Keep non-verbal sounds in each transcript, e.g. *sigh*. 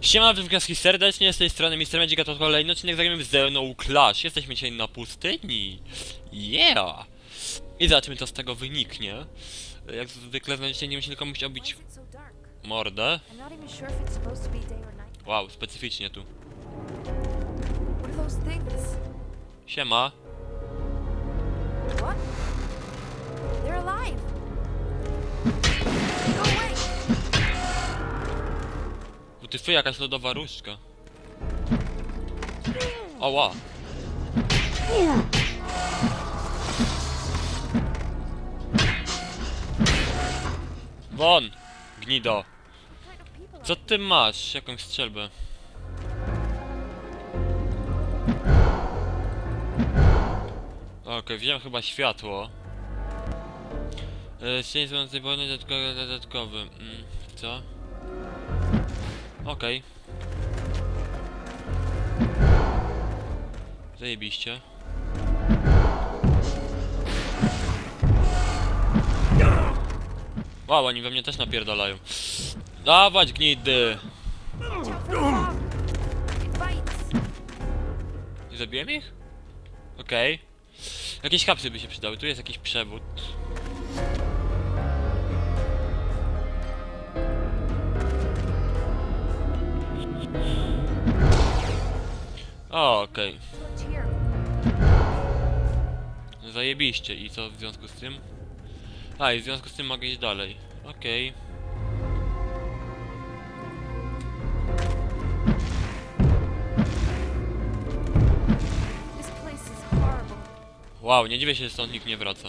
Siema, wszystkich serdecznie, z tej strony Mr. Magic, a to kolejny odcinek zagramy w Zeno Clash. Jesteśmy dzisiaj na pustyni. Yeah! I zobaczymy, co z tego wyniknie. Jak zwykle będziecie nie musieli komuś obić mordę. Wow, specyficznie tu. Siema. What? Utyfy, jakaś lodowa różdżka. Oła. Won! Gnido. Co ty masz? Jakąś strzelbę? Okej, wziąłem chyba światło. E, Cień związany wojny dodatkowy, dodatkowy. Mm, co? Okej. Zajebiście. Wow, oni we mnie też napierdalają. Dawać gnidy! zabiłem ich? Okej. Jakieś kapsy by się przydały. Tu jest jakiś przewód. O, okej. Here. Zajebiście. I co w związku z tym? A, i w związku z tym mogę iść dalej. Okej. Horrible. Wow, nie dziwię się, że stąd nikt nie wraca.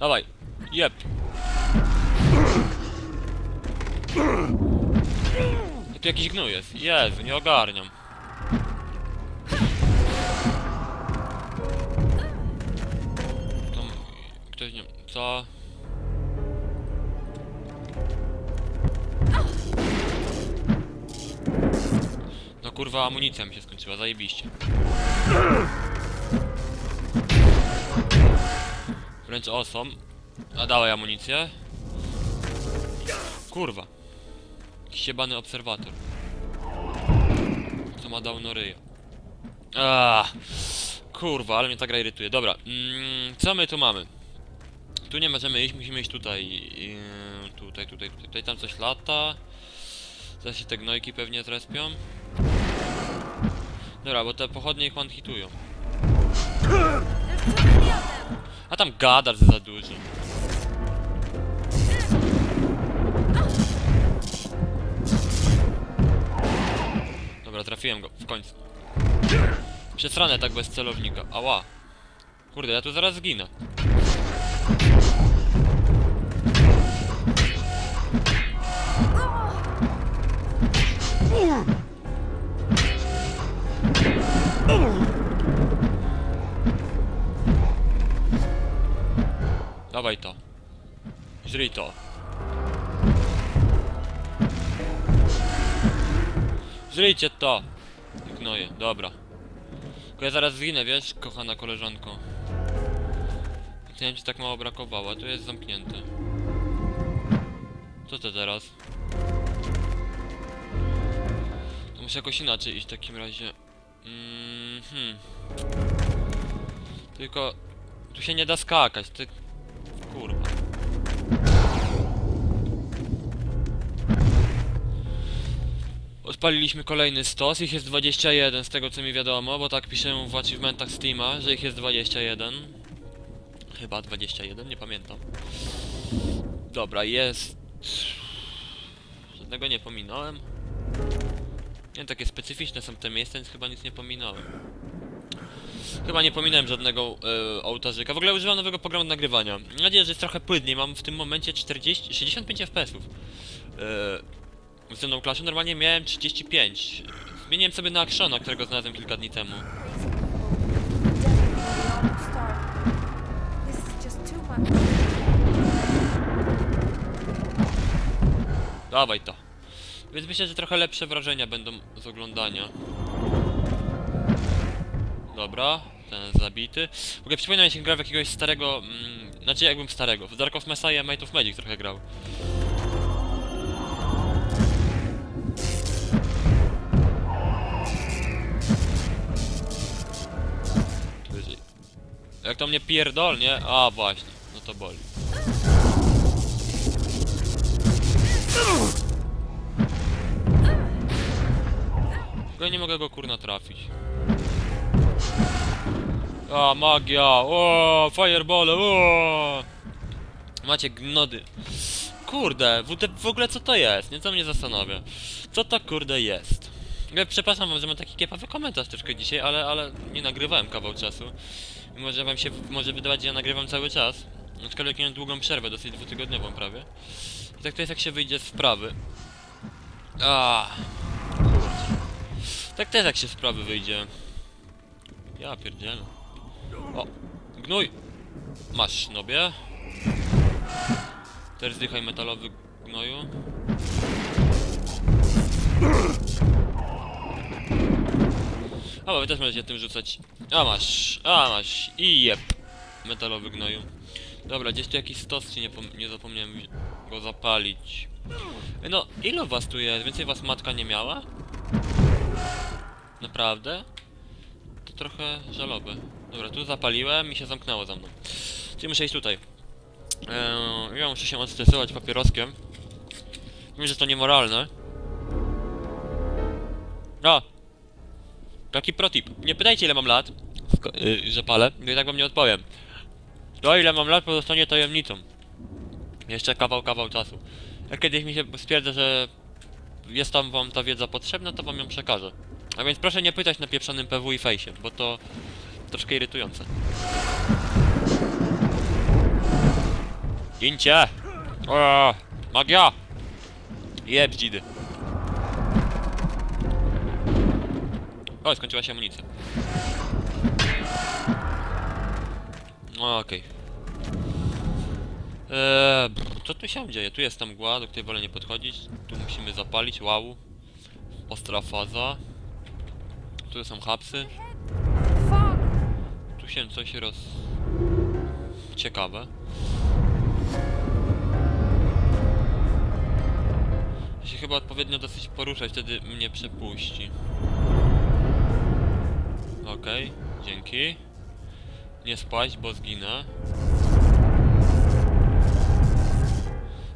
Dawaj. Jep. Tu jakiś gnój jest. Jezu, nie ogarniam. Tam ktoś nie... Co? No kurwa, amunicja mi się skończyła, zajebiście. Wręcz osom. A dawaj amunicję. Kurwa. Siebany obserwator. Co ma dał ryja. Kurwa, ale mnie ta gra irytuje. Dobra, mm, co my tu mamy? Tu nie możemy iść, musimy iść tutaj. Tutaj, tutaj, tutaj. Tutaj tam coś lata. Zaraz się te gnojki pewnie zrespią. Dobra, bo te pochodnie ich of them. A tam gadasz za dużo. Dobra, trafiłem go, w końcu. Przesranę tak bez celownika. Ała. Kurde, ja tu zaraz zginę. Dawaj to. Żryj to. Żryjcie to! Gnoje, dobra. Tylko ja zaraz zginę, wiesz, kochana koleżanko. Chciałem ci tak mało brakowało, tu jest zamknięte. Co to teraz? To muszę jakoś inaczej iść w takim razie. Mm hmm. Tylko... Tu się nie da skakać, ty... Odpaliliśmy kolejny stos, ich jest 21 z tego co mi wiadomo, bo tak piszę w achievementach Steama, że ich jest 21. Chyba 21, nie pamiętam. Dobra, jest... Żadnego nie pominąłem. Nie wiem, takie specyficzne są te miejsca, więc chyba nic nie pominąłem. Chyba nie pominąłem żadnego e, ołtarzyka. W ogóle używam nowego programu nagrywania. Mam nadzieję, że jest trochę płynniej. Mam w tym momencie 40, 65 FPS-ów. E, w Zeną Clash'u normalnie miałem 35. Zmieniłem sobie na Actiona, którego znalazłem kilka dni temu. Dawaj to. Więc myślę, że trochę lepsze wrażenia będą z oglądania. Dobra, ten zabity. W ogóle przypomina mi się gra w jakiegoś starego... Mm, znaczy jakbym starego. W Dark of Messiah Might of Magic trochę grał. To mnie pierdolnie. A właśnie, no to boli. Tylko nie mogę go kurna trafić. A, magia! O, fireball! O! Macie gnody. Kurde, w, w ogóle co to jest? Nieco mnie zastanawia. Co to kurde jest? Przepraszam wam, że mam taki kiepawy komentarz troszkę dzisiaj, ale, ale nie nagrywałem kawał czasu. Może wam się może wydawać, że ja nagrywam cały czas. Aczkolwiek miałem długą przerwę, dosyć dwutygodniową prawie. I tak to jest jak się wyjdzie z wprawy. A. Tak jest jak się z wprawy wyjdzie. Ja pierdzielę. O, gnój! Masz, nobie. Teraz zdychaj metalowy gnoju. A, bo wy też możecie tym rzucać. A masz, a masz. I jeb. Metalowy gnoju. Dobra, gdzieś tu jakiś stos, czy nie, nie zapomniałem go zapalić. No, ilu was tu jest? Więcej was matka nie miała? Naprawdę? To trochę żaloby. Dobra, tu zapaliłem i się zamknęło za mną. Czyli muszę iść tutaj. Eee, ja muszę się odstresować papieroskiem. Wiem, że to niemoralne. A! Taki protip. Nie pytajcie ile mam lat, yy, że palę, bo i tak wam nie odpowiem. To ile mam lat pozostanie tajemnicą. Jeszcze kawał, kawał czasu. Jak kiedyś mi się stwierdza, że jest tam wam ta wiedza potrzebna, to wam ją przekażę. A więc proszę nie pytać na pieprzonym PW i fejsie, bo to troszkę irytujące. Gincie! Magia! Jeb, dzidy. O, skończyła się amunicja. No, Okej. Eee, brr, co tu się dzieje? Tu jest tam mgła, do której wolę nie podchodzić. Tu musimy zapalić, wow. Ostra faza. Tu są hapsy. Tu się coś roz... Ciekawe. Ja się chyba odpowiednio dosyć poruszać, wtedy mnie przepuści. Okej, dzięki. Nie spać, bo zginę.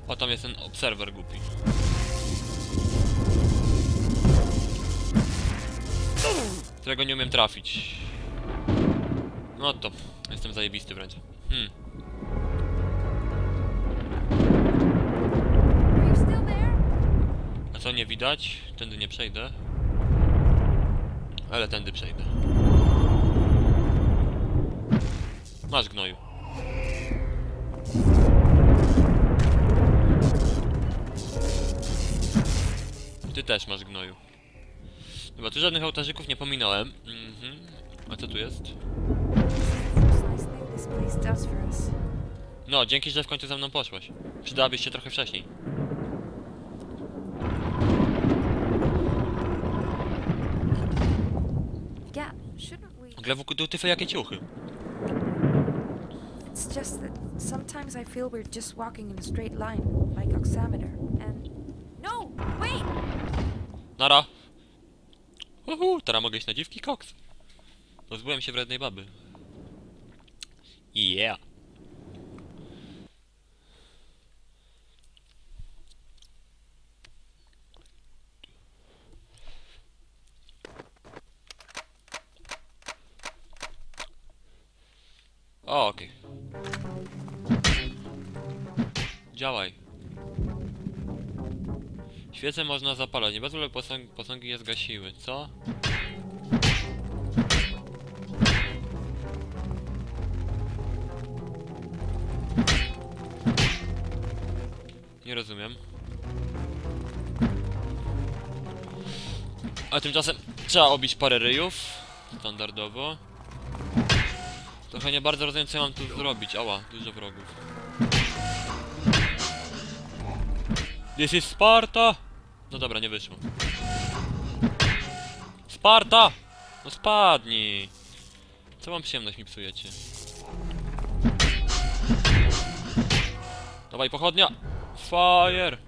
O, tam jest ten obserwer głupi. Którego nie umiem trafić. No to, jestem zajebisty wręcz. Hmm. A co nie widać? Tędy nie przejdę. Ale tędy przejdę. Masz gnoju. Ty też masz gnoju. Chyba tu żadnych ołtarzyków nie pominąłem. Mhm. A co tu jest? No, dzięki, że w końcu ze mną poszłaś. Przydałabyś się trochę wcześniej. Wokół tyfy jakie ciuchy. It's just that sometimes I feel we're just walking in a straight line, like oximeter, and... No! Wait! Nara! Uhu, teraz mogę iść na dziwki koks. Pozbyłem się wrednej baby. Yeah. O, okej. Działaj. Świece można zapalać, nie bardzo ale posąg posągi je zgasiły, co? Nie rozumiem. A tymczasem trzeba obić parę ryjów. Standardowo. Trochę nie bardzo rozumiem co mam tu zrobić. Ała, dużo wrogów. This is Sparta! No dobra, nie wyszło. Sparta! No spadnij! Co mam przyjemność mi psujecie? Dawaj pochodnia! Fire!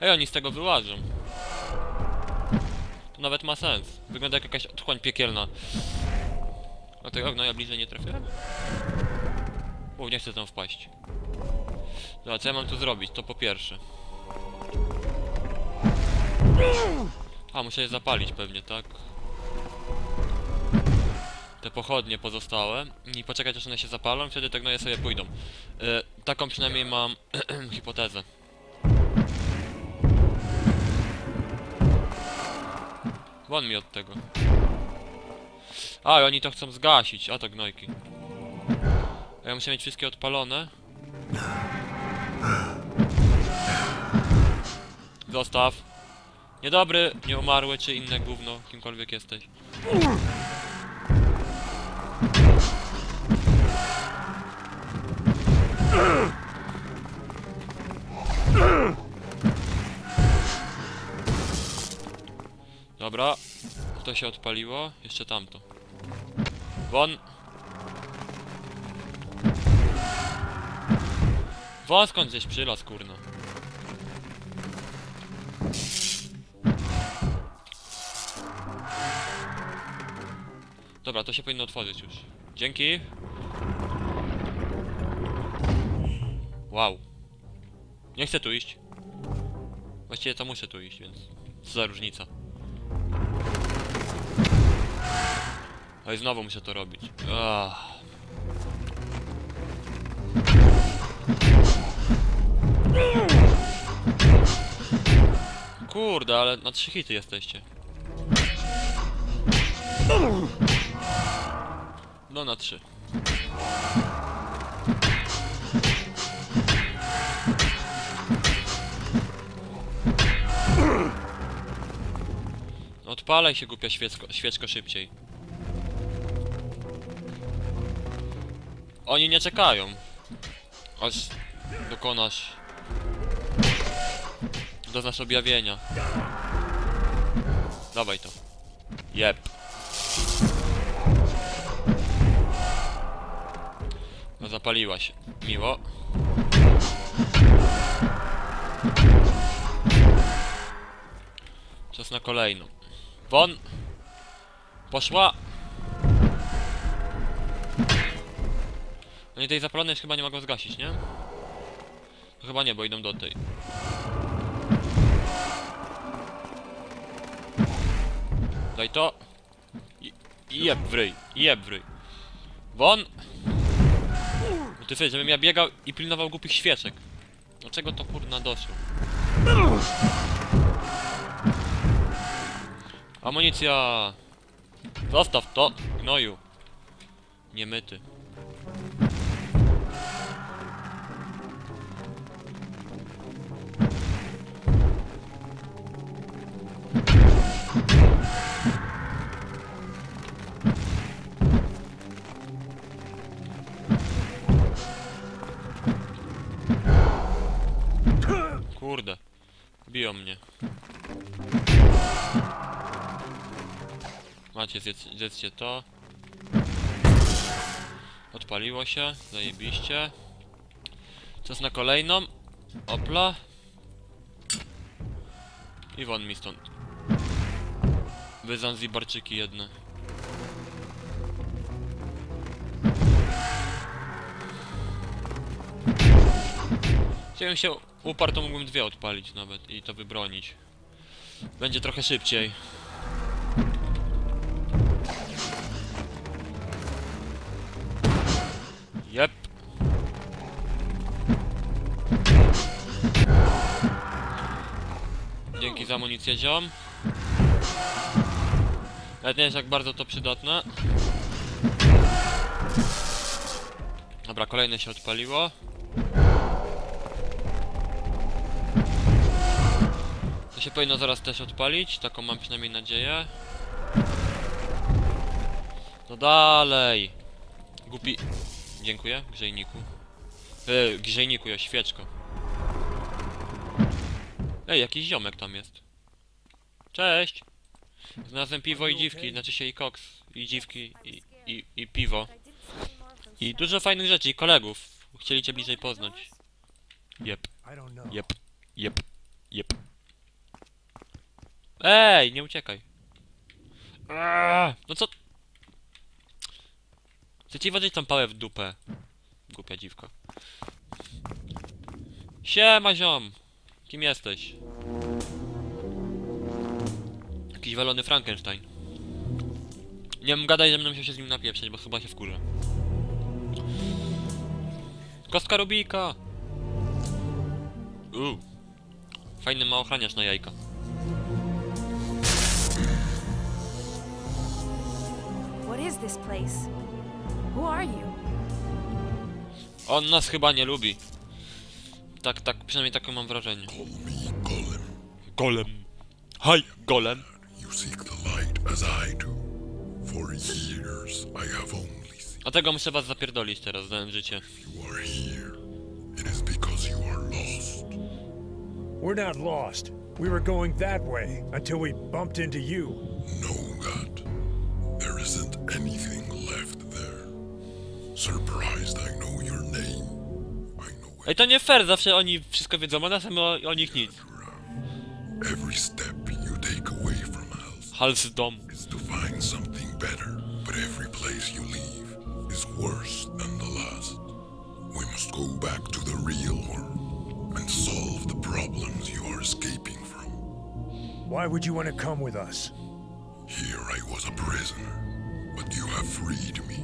Ej, oni z tego wyłażą. Nawet ma sens. Wygląda jak jakaś otchłań piekielna. A tego ognia ja bliżej nie trafiłem? O, nie chcę tam wpaść. Dobra, co ja mam tu zrobić? To po pierwsze. A, muszę je zapalić pewnie, tak? Te pochodnie pozostałe i poczekać aż one się zapalą, wtedy te gnoje sobie pójdą. E, taką przynajmniej mam *clears throat* hipotezę. Won mi od tego. A, i oni to chcą zgasić, a to gnojki. A ja muszę mieć wszystkie odpalone. Zostaw. Niedobry, nieumarły czy inne gówno, kimkolwiek jesteś. Dobra, to się odpaliło, jeszcze tamto. Won! Won skąd gdzieś przylas, kurno. Dobra, to się powinno otworzyć już. Dzięki. Wow. Nie chcę tu iść. Właściwie to muszę tu iść, więc... Co za różnica. Oj, znowu muszę to robić. Ach. Kurde, ale na trzy hity jesteście. No na trzy. Odpalaj się głupia świecko, świeczko szybciej. Oni nie czekają. Aż dokonasz. Doznasz objawienia. Dawaj to. Jep. No zapaliła się. Miło. Czas na kolejną. Won! Poszła! Oni tej zapalonej już chyba nie mogą zgasić, nie? No chyba nie, bo idą do tej. Daj to. I, i jeb w ryj, i jeb w ryj. Won! No ty sobie, żebym ja biegał i pilnował głupich świeczek. Dlaczego to kurna doszło? Amunicja! Zostaw to, gnoju. Niemyty. Kurde. Biją mnie. Macie, zjedz, zjedzcie to. Odpaliło się, zajebiście. Czas na kolejną. Opla. I won mi stąd. Wy jedne. Chciałem się uparł, to mógłbym dwie odpalić nawet i to wybronić. Będzie trochę szybciej. Jep. Dzięki za amunicję ziom. Nawet nie wiesz jak bardzo to przydatne. Dobra, kolejne się odpaliło. To się powinno zaraz też odpalić, taką mam przynajmniej nadzieję. No dalej. Głupi... Dziękuję, grzejniku. Yy, grzejniku, ja świeczko. Ej, jakiś ziomek tam jest. Cześć! Znalazłem piwo i dziwki, znaczy się i koks, i dziwki, i, i, i piwo. I dużo fajnych rzeczy, i kolegów. Chcieli cię bliżej poznać. Jep, jep, jep, jep. Ej, nie uciekaj. No co? Chcę ci włożyć tą pałę w dupę. Głupia dziwko. Siema ziom! Kim jesteś? Jakiś walony Frankenstein. Nie wiem, gadaj, że będę musiał się z nim napieprzeć, bo chyba się wkurzę. Kostka Rubika! Uuu. Fajny ma ochraniacz na jajka. What is this place? Who are you? On nas chyba nie lubi. Tak, tak, przynajmniej takie mam wrażenie. Call me Golem. Golem. Haj, golem. You seek the light as I do. For years I have only seen Dlatego muszę was zapierdolić teraz, dałem życie. you are here. It lost. We're not lost. We were going that way until we bumped into you. Know that there isn't anything left there. Surprised I know your name. I know Ej, to nie fair, zawsze oni wszystko wiedzą o nas, a my o, o nich nic. every step you take away from Hell's Hal z is to find something better, but every place you leave is worse than the last. We must go back to the real world and solve the problems you are escaping from. Why would you want to come with us? Here I was a prisoner, but you have freed me.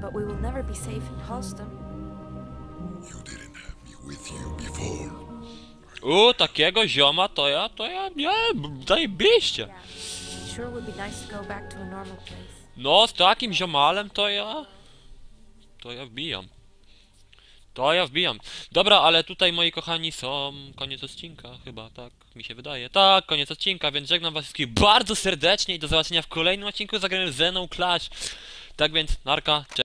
But we will never be safe in Halston. You didn't have me with you before. U, takiego zioma to ja, to ja, nie, b- zajebiście. Yeah. Would be nice to go back to a normal place. No, z takim ziomalem to ja... To ja wbijam. To ja wbijam. Dobra, ale tutaj, moi kochani, są... Koniec odcinka, chyba, tak mi się wydaje. Tak, koniec odcinka, więc żegnam was wszystkich bardzo serdecznie i do zobaczenia w kolejnym odcinku zagramy Zeną Clash. Tak więc, narka, cześć.